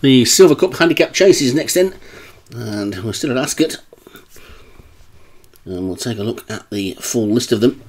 The Silver Cup Handicap Chase is next in, and we're still at Ascot. And we'll take a look at the full list of them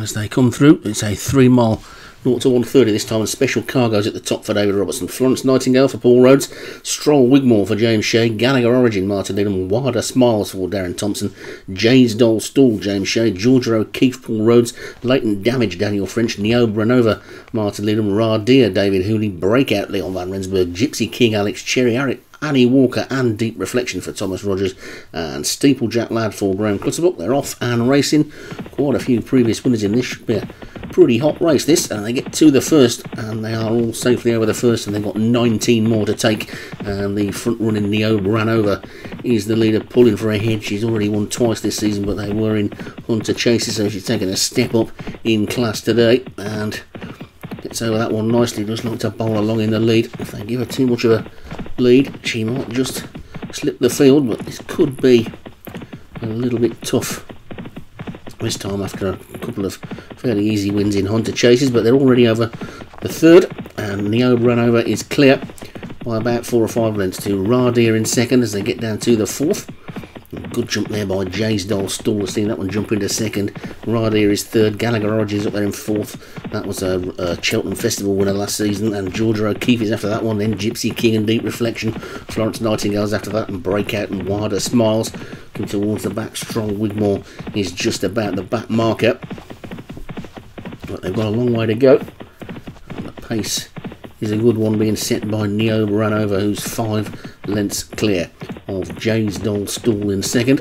as they come through. It's a three mile 0 to 130 this time, and special cargoes at the top for David Robertson. Florence Nightingale for Paul Rhodes, Stroll Wigmore for James Shea, Gallagher Origin Martin Needham, Wada Smiles for Darren Thompson, Jays Doll Stall James Shea, Georgia O'Keefe Paul Rhodes, Latent Damage Daniel French, Neo Branova Martin Needham, Radia David Hooley, Breakout Leon Van Rensburg, Gypsy King Alex Cherry, Eric Annie Walker and Deep Reflection for Thomas Rogers and Steeplejack Lad for Graham Clutterbuck. They're off and racing. Quite a few previous winners in this. Should be a pretty hot race this and they get to the first and they are all safely over the first and they've got 19 more to take and the front running Neo Branova is the leader pulling for a head. She's already won twice this season but they were in Hunter Chases so she's taking a step up in class today and gets over that one nicely. Just like to bowl along in the lead. If they give her too much of a lead, she might just slip the field, but this could be a little bit tough this time after a couple of fairly easy wins in Hunter Chases, but they're already over the third, and Neo Runover is clear by about four or five lengths to Radia in second as they get down to the fourth. Good jump there by Jay's Doll Stall. Seeing that one jump into second. Radia is third. Gallagher Origins up there in fourth. That was a, a, Cheltenham Festival winner last season. And Georgia O'Keefe is after that one. Then Gypsy King and Deep Reflection. Florence Nightingale's after that. And Breakout and Wider Smiles. Come towards the back. Stroll Wigmore is just about the back marker. But they've got a long way to go. And the pace is a good one being set by Neo Runover, who's five lengths clear of James Doll Stool in second.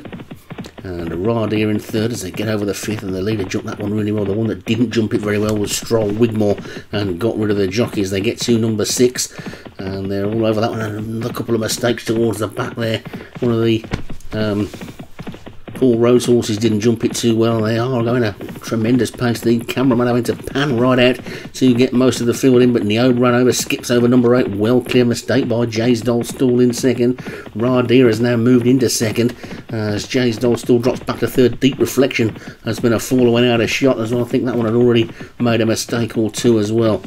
And Radia in third as they get over the fifth, and the leader jumped that one really well. The one that didn't jump it very well was Stroll Wigmore and got rid of the jockeys. They get to number six, and they're all over that one. And a couple of mistakes towards the back there. One of the um, Paul Rhodes horses didn't jump it too well. They are going a tremendous pace. The cameraman having to pan right out to get most of the field in, but Neo run over, skips over number eight. Well clear mistake by Jay's Doll Stall in second. Radia has now moved into second as Jay's Doll Stall drops back to third. Deep Reflection has been a fall away out of shot as well. I think that one had already made a mistake or two as well.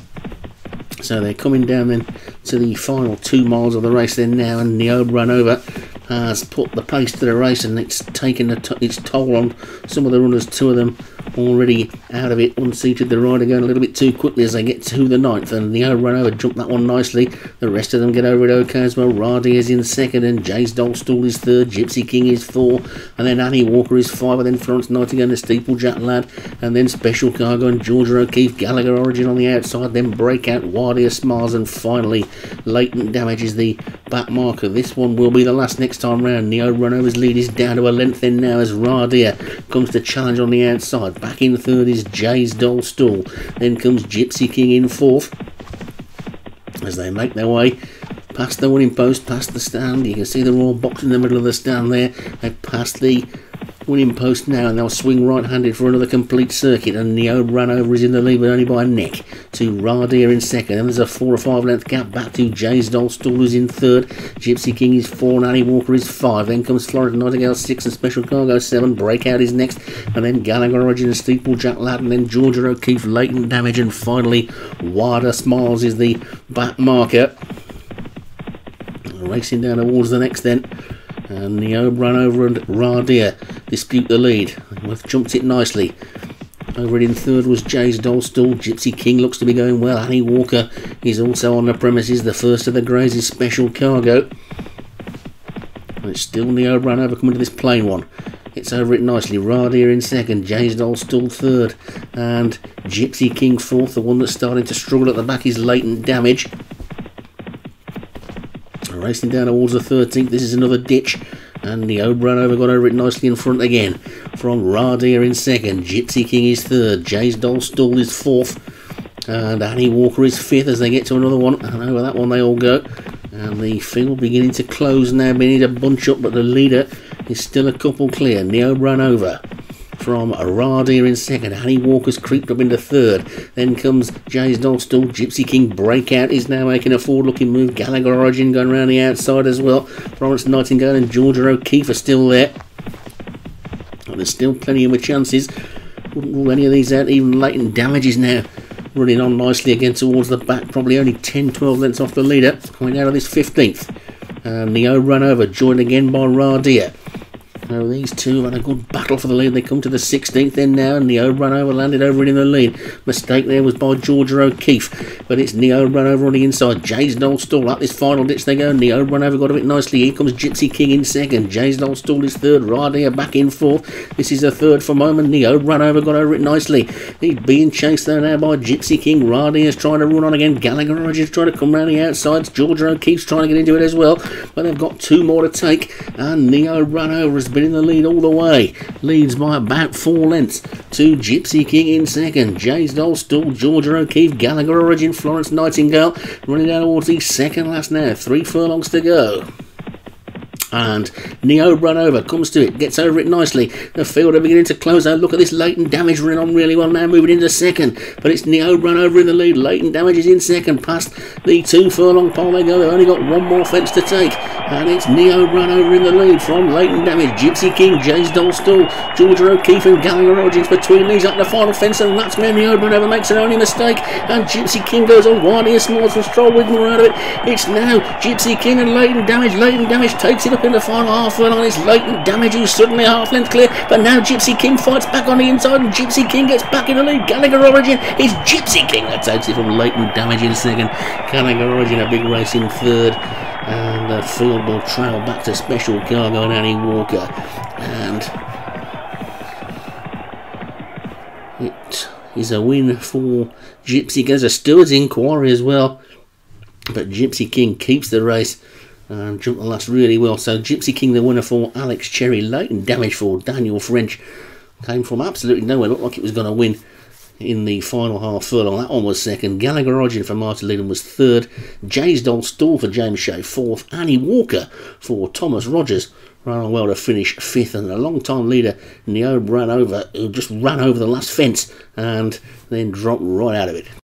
So they're coming down then to the final two miles of the race then now, and Neo run over has put the pace to the race and it's taken its toll on some of the runners, two of them already out of it, unseated. The rider going a little bit too quickly as they get to the ninth and the run over jumped that one nicely. The rest of them get over it okay as well Radi is in second and Jay's Dolstall is third. Gypsy King is four and then Annie Walker is five and then Florence Nightingale and Steeplejack Lad and then Special Cargo and Georgia O'Keefe. Gallagher Origin on the outside then Breakout Wardia Smiles and finally Latent Damage is the back marker. This one will be the last next time round. Neo Runover's lead is down to a length in now as Radia comes to challenge on the outside Back in third is Jay's Doll Stall. Then comes Gypsy King in fourth. As they make their way past the winning post, past the stand. You can see the Royal box in the middle of the stand there. They've passed the winning post now and they'll swing right-handed for another complete circuit and Neo over is in the lead but only by a neck to Radia in second. And there's a four or five length gap back to Jays Dolstall who's in third. Gypsy King is four and Annie Walker is five. Then comes Florence Nightingale six and Special Cargo seven. Breakout is next and then Gallagher Origin and Steeplejack Lad and then Georgia O'Keefe Latent Damage and finally Wider Smiles is the back marker. Racing down towards the next then and Neo run over and Radia dispute the lead. We've jumped it nicely. Over in third was Jay's Dolstall. Gypsy King looks to be going well. Annie Walker is also on the premises. The first of the Greys is special cargo. And it's still Neo run over coming to this plain one. It's over it nicely. Radia in second. Jay's Dolstall third. And Gypsy King fourth. The one that's starting to struggle at the back is latent damage. Racing down towards the 13th. This is another ditch. And the run over got over it nicely in front again. From Radia in second. Gypsy King is third. Jay's Doll Stall is fourth. And Annie Walker is fifth as they get to another one. And over that one they all go. And the field beginning to close now, We need to bunch up, but the leader is still a couple clear. Neo run over from Radia in second. Annie Walker's creeped up into third. Then comes Jay's Dolstall. Gypsy King Breakout is now making a forward looking move. Gallagher Origin going around the outside as well. Florence Nightingale and Georgia O'Keefe are still there. And there's still plenty of chances. Wouldn't rule any of these out. Even latent damages now running on nicely again towards the back, probably only 10 12 lengths off the leader, coming out of this 15th. And um, Neo run over, joined again by Radia. Now these two had a good battle for the lead. They come to the 16th then now, and Neo run over landed over it in the lead. Mistake there was by Georgia O'Keefe, but it's Neo run over on the inside. Jay's Doll Stall up this final ditch they go. Neo run over got a bit nicely. Here comes Gypsy King in second. Jay's Doll Stall is third. Radia back in fourth. This is a third for moment. Neo run over got over it nicely. He's being chased there now by Gypsy King. Radia is trying to run on again. Gallagher Origins trying to come round the outside. Georgia O'Keefe's trying to get into it as well, but they've got two more to take. And Neo run over has been in the lead all the way. Leads by about four lengths to Gypsy King in second. Jay's Doll Stall, Georgia O'Keefe, Gallagher Origin, Florence Nightingale running down towards the second last now. Three furlongs to go and Neo run over, comes to it, gets over it nicely. The field are beginning to close out. Look at this latent damage running on really well now, moving into second. But it's Neo run over in the lead. Latent damage is in second, past the two furlong pole they go. They've only got one more fence to take. And it's Neo run over in the lead from latent damage. Gypsy King, Jay's Dolstall, Georgia O'Keefe and Gallagher Origins between these up the final fence. And that's where Neo run over makes an only mistake. And Gypsy King goes on wide here, Smalls from Stroll with more out of it. It's now Gypsy King and latent damage. Latent damage takes it up in the final half on his latent damage who's suddenly half length clear but now Gypsy King fights back on the inside and Gypsy King gets back in the lead. Gallagher Origin is Gypsy King that takes it from latent damage in second. Gallagher Origin a big race in third. And the field will trail back to Special Cargo and Annie Walker. And it is a win for Gypsy There's a steward's inquiry as well but Gypsy King keeps the race um, jumped the last really well. So Gypsy King, the winner for Alex Cherry. Latent damage for Daniel French. Came from absolutely nowhere. Looked like it was going to win in the final half furlong. That one was second. Gallagher Origin for Martin Needham was third. Jay's Doll Stall for James Shea fourth. Annie Walker for Thomas Rogers ran on well to finish fifth. And a long time leader, Neo ran over, who just ran over the last fence and then dropped right out of it.